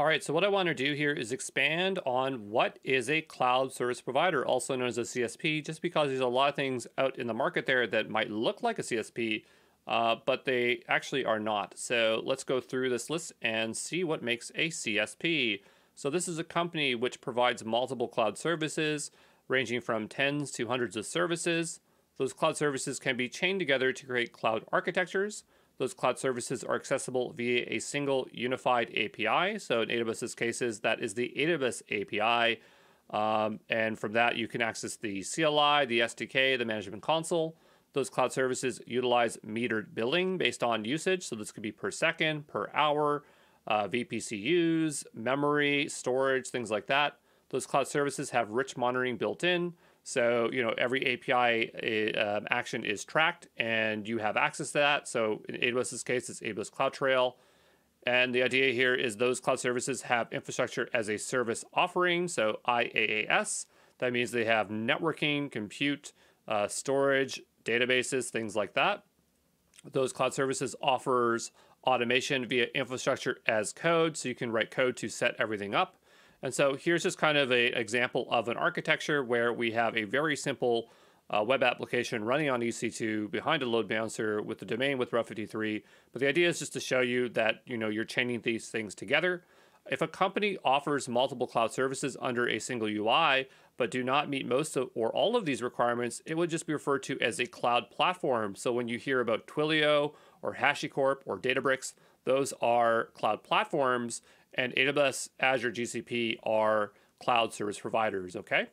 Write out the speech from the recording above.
All right, so what I want to do here is expand on what is a cloud service provider, also known as a CSP, just because there's a lot of things out in the market there that might look like a CSP, uh, but they actually are not. So let's go through this list and see what makes a CSP. So this is a company which provides multiple cloud services, ranging from tens to hundreds of services. Those cloud services can be chained together to create cloud architectures. Those cloud services are accessible via a single unified API. So in AWS's cases, that is the AWS API. Um, and from that, you can access the CLI, the SDK, the management console. Those cloud services utilize metered billing based on usage. So this could be per second, per hour, uh, vCPUs, memory, storage, things like that. Those cloud services have rich monitoring built in. So, you know, every API uh, um, action is tracked and you have access to that. So, in AWS's case, it's AWS CloudTrail. And the idea here is those cloud services have infrastructure as a service offering, so IaaS. That means they have networking, compute, uh, storage, databases, things like that. Those cloud services offers automation via infrastructure as code, so you can write code to set everything up. And so here's just kind of an example of an architecture where we have a very simple uh, web application running on EC2 behind a load balancer with the domain with Route 53. But the idea is just to show you that you know you're chaining these things together. If a company offers multiple cloud services under a single UI, but do not meet most of or all of these requirements, it would just be referred to as a cloud platform. So when you hear about Twilio or HashiCorp or Databricks, those are cloud platforms, and AWS, Azure, GCP are cloud service providers, okay?